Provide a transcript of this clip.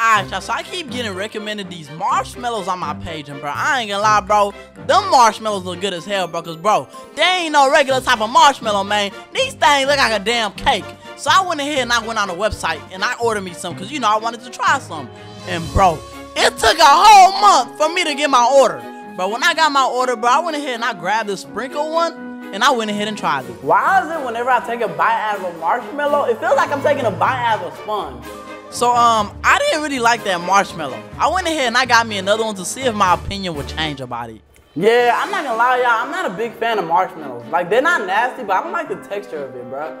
Alright, y'all, so I keep getting recommended these marshmallows on my page, and bro, I ain't gonna lie, bro, them marshmallows look good as hell, bro, cause bro, they ain't no regular type of marshmallow, man. These things look like a damn cake. So I went ahead and I went on the website and I ordered me some, cause you know I wanted to try some. And bro, it took a whole month for me to get my order. But when I got my order, bro, I went ahead and I grabbed the sprinkle one, and I went ahead and tried it. Why is it whenever I take a bite out of a marshmallow, it feels like I'm taking a bite out of a sponge? So um, I didn't really like that marshmallow. I went ahead and I got me another one to see if my opinion would change about it. Yeah, I'm not gonna lie, y'all. I'm not a big fan of marshmallows. Like they're not nasty, but I don't like the texture of it, bro.